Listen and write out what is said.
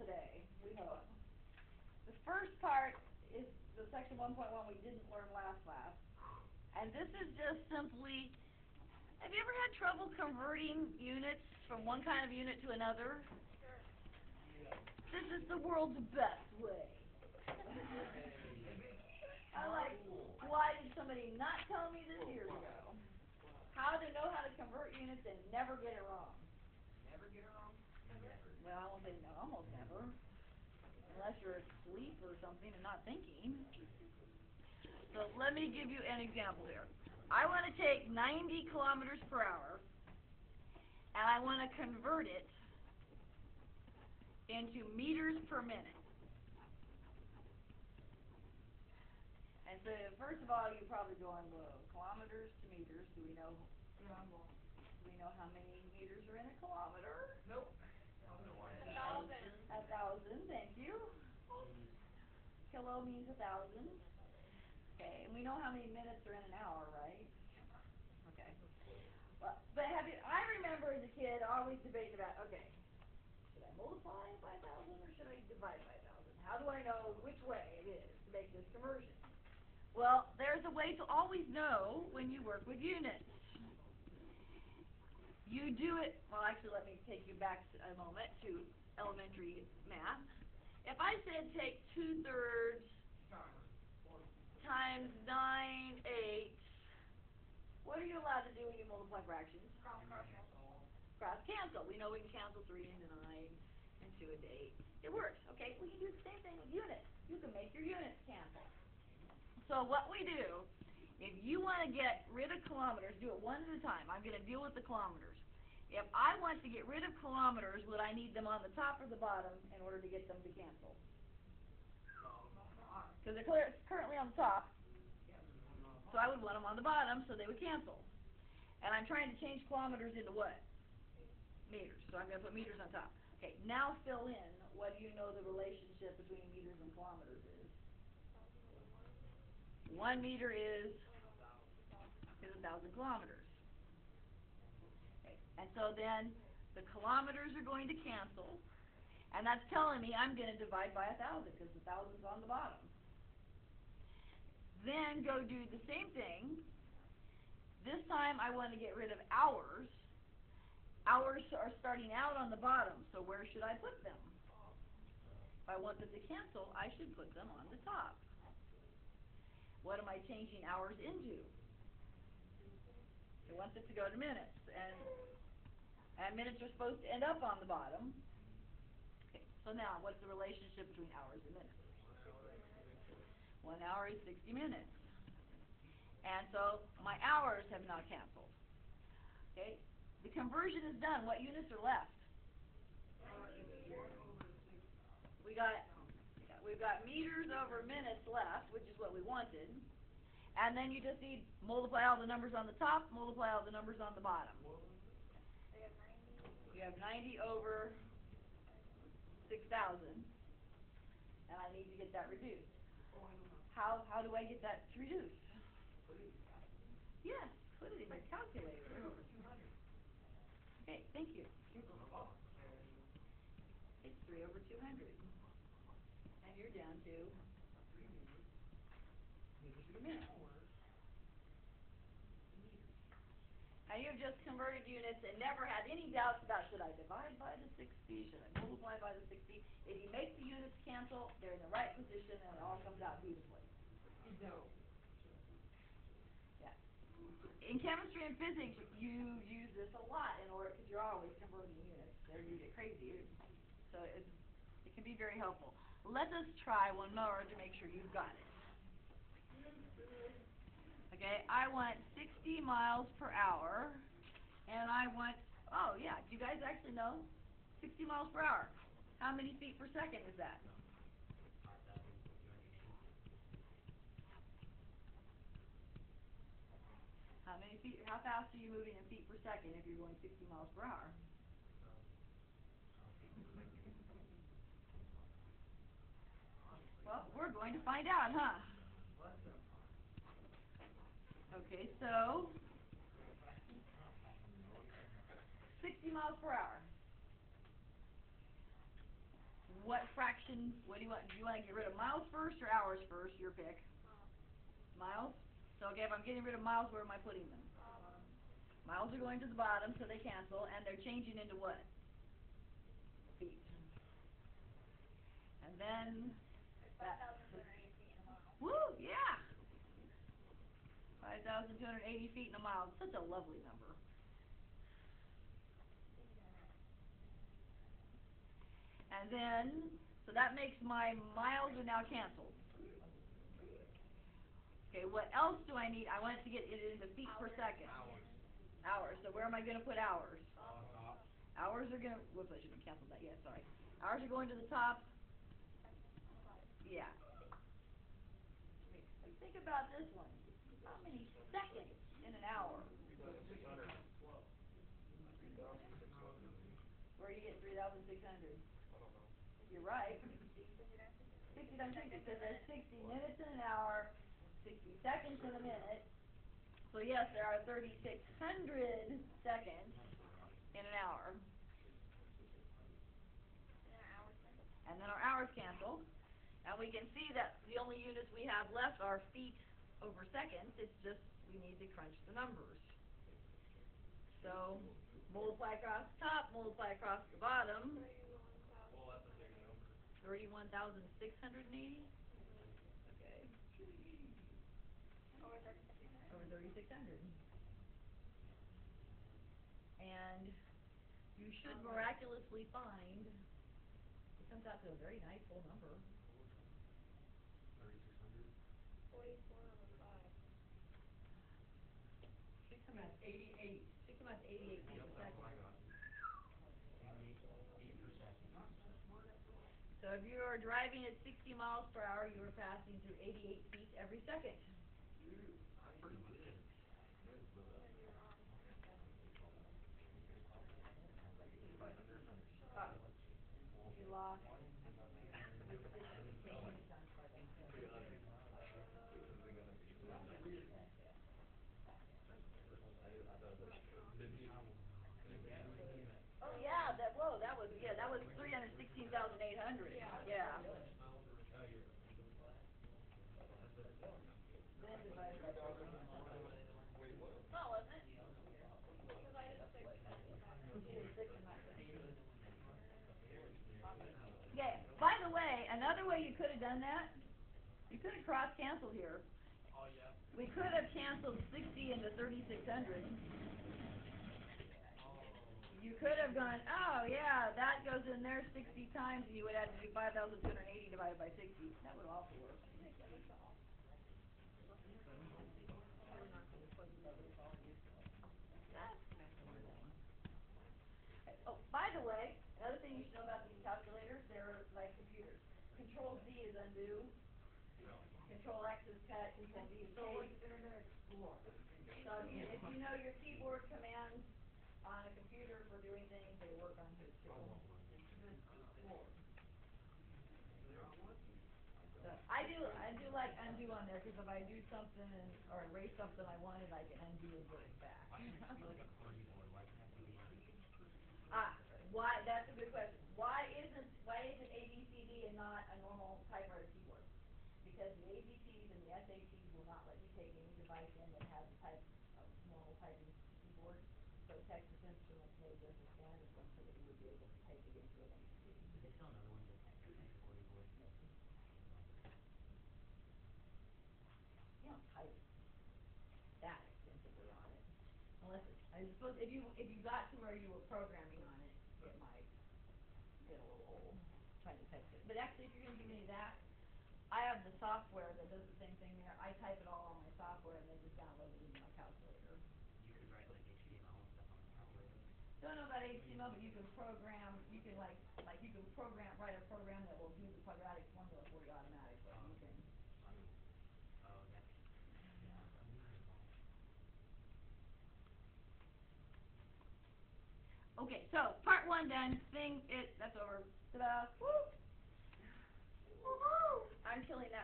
today, we hope. The first part is the section one point one we didn't learn last class. And this is just simply, have you ever had trouble converting units from one kind of unit to another? This is the world's best way. I like, why did somebody not tell me this years ago? How to know how to convert units and never get it wrong. Never get it wrong? Well, I almost never. Unless you're asleep or something and not thinking. So let me give you an example here. I want to take 90 kilometers per hour and I want to convert it into meters per minute. And so first of all, you're probably going, well, kilometers to meters. Do we know? Do we know how many meters are in a kilometer? Nope. I don't know why. A A thousand, thank you. Kilo means a thousand. Okay, and we know how many minutes are in an hour, right? Okay. Well, but have you, I remember as a kid always debating about, okay, should I multiply by a thousand or should I divide by a thousand? How do I know which way it is to make this conversion? Well, there's a way to always know when you work with units. You do it, well actually let me take you back a moment to elementary math. If I said take two thirds times nine eighths, what are you allowed to do when you multiply fractions? Cross cancel. Cross cancel. We know we can cancel three into nine and two into eight. It works. Okay, we can do the same thing with units. You can make your units cancel. So what we do, if you want to get rid of kilometers, do it one at a time. I'm going to deal with the kilometers. If I want to get rid of kilometers, would I need them on the top or the bottom in order to get them to cancel? Because they're currently on the top, so I would want them on the bottom so they would cancel. And I'm trying to change kilometers into what? Meters. So I'm going to put meters on top. Okay, now fill in what do you know the relationship between meters and kilometers is. One meter is is a thousand kilometers. And so then the kilometers are going to cancel, and that's telling me I'm going to divide by a thousand because the thousand's on the bottom. Then go do the same thing. This time I want to get rid of hours. Hours are starting out on the bottom, so where should I put them? If I want them to cancel, I should put them on the top. What am I changing hours into? I want it to go to minutes, and and minutes are supposed to end up on the bottom. Okay, so now what's the relationship between hours and minutes? One hour is 60 minutes. And so my hours have now canceled. Okay, the conversion is done. What units are left? We got we've got meters over minutes left, which is what we wanted. And then you just need multiply all the numbers on the top, multiply all the numbers on the bottom. They have ninety. You have 90 over 6,000, and I need to get that reduced. How how do I get that reduced? Yes, put it in your calculator. Okay, thank you. It's 3 over 200. And you're down to 3 minutes. Now you've just converted units and never had any doubts about should I divide by the 60, should I multiply by the 60. If you make the units cancel, they're in the right position and it all comes out beautifully. No. Yeah. In chemistry and physics, you use this a lot in order, because you're always converting units, there you get crazy. So it's, it can be very helpful. Let us try one more to make sure you've got it. Okay, I want 60 miles per hour, and I want, oh yeah, do you guys actually know? 60 miles per hour. How many feet per second is that? How many feet, how fast are you moving in feet per second if you're going 60 miles per hour? Well, we're going to find out, huh? Okay, so, 60 miles per hour. what fraction, what do you want, do you wanna get rid of miles first or hours first, your pick? Miles? So, okay, if I'm getting rid of miles, where am I putting them? Miles are going to the bottom, so they cancel, and they're changing into what? Feet. And then, Five thousand two 5,280 feet in a mile. Such a lovely number. And then, so that makes my miles are now canceled. Okay, what else do I need? I want to get it into feet hours. per second. Hours. Hours. So where am I going to put hours? On. Hours are going to, whoops, I shouldn't have canceled that yet, sorry. Hours are going to the top. Yeah. Think about this one how many seconds in an hour? Where do you get three thousand six hundred? You're right. Sixty times sixty, because there's sixty minutes in an hour, sixty seconds in a minute. So yes, there are thirty-six hundred seconds in an hour. And then our hours cancel, and we can see that the only units we have left are feet over seconds. It's just we need to crunch the numbers. So multiply across the top, multiply across the bottom. 31,680? Okay. Over 3,600. And you should miraculously find, it comes out to a very nice whole number. 3,600? months, eighty-eight. Six months, eighty-eight feet per second. So if you are driving at sixty miles per hour, you are passing through eighty-eight feet every second. Uh, You lost. Oh, yeah, that, whoa, that was, yeah, that was three hundred sixteen thousand eight hundred, yeah. Then No, oh, wasn't it? Cause I did six. You did six and nine. Okay, by the way, another way you could have done that, you could have cross-canceled here. Oh, yeah. We could have canceled sixty into thirty-six hundred. You could have gone, oh, yeah, that goes in there sixty times, and you would have to do five thousand two hundred and eighty divided by sixty. That would also work. Oh, by the way, another thing you should know about these calculators, they're like computers. Control Z is undo, Control X is cut, Control V is change. Internet Explorer? So if you know your keyboard commands on a computer for doing things, they work on too. So, I do, I do like undo on there, cause if I do something or erase something I wanted, I can undo and get it back. Why can't it be like a QWERTY board? Why can't it be like? Ah, why, that's a good question. Why isn't, why isn't A, B, C, D and not a normal typewriter keyboard? Because the ACTs and the SATs will not let you take any device in that don't type that extensively on it. Unless it's, I suppose if you, if you got to where you were programming on it, it might get a little old, trying to type it. But actually, if you're gonna any of that, I have the software that does the same thing there. I type it all on my software and then just download it into my calculator. You could write like HTML and stuff on the calculator. Don't know about HTML, but you can program, you can like, like you can program, write a program that will do the quadratic formula for you automatically. You can. Okay, so, part one done, thing, it, that's over, ta-da, woo! Woo-hoo! I'm killing that